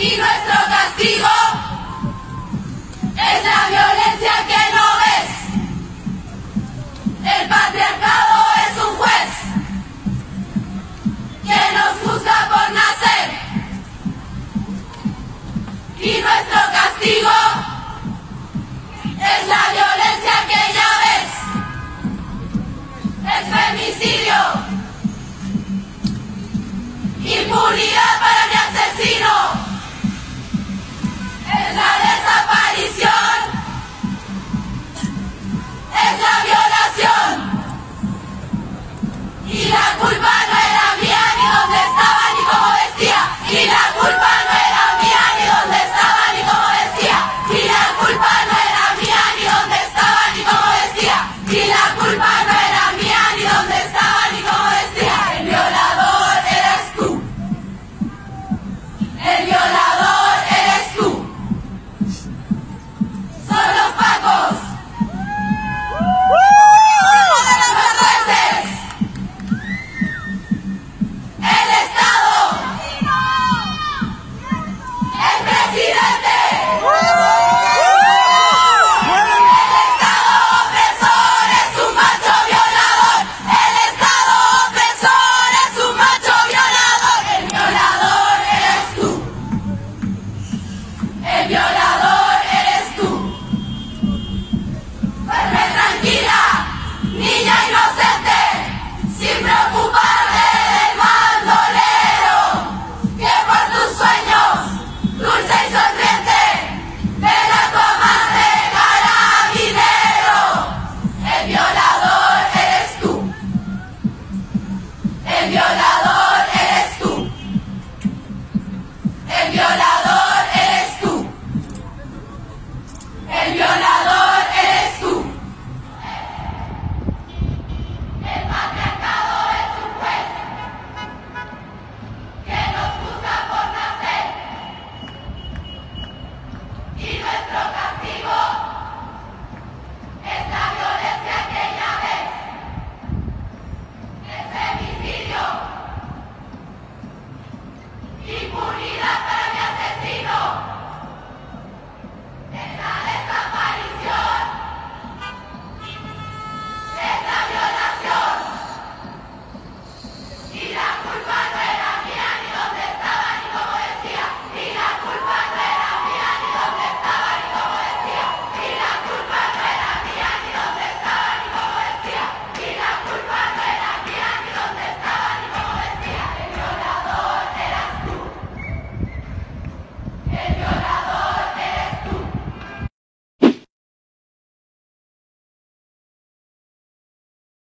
y nuestro castigo es la violencia que no ves. El patriarcado es un juez que nos juzga por nacer y nuestro castigo es la violencia que y la People.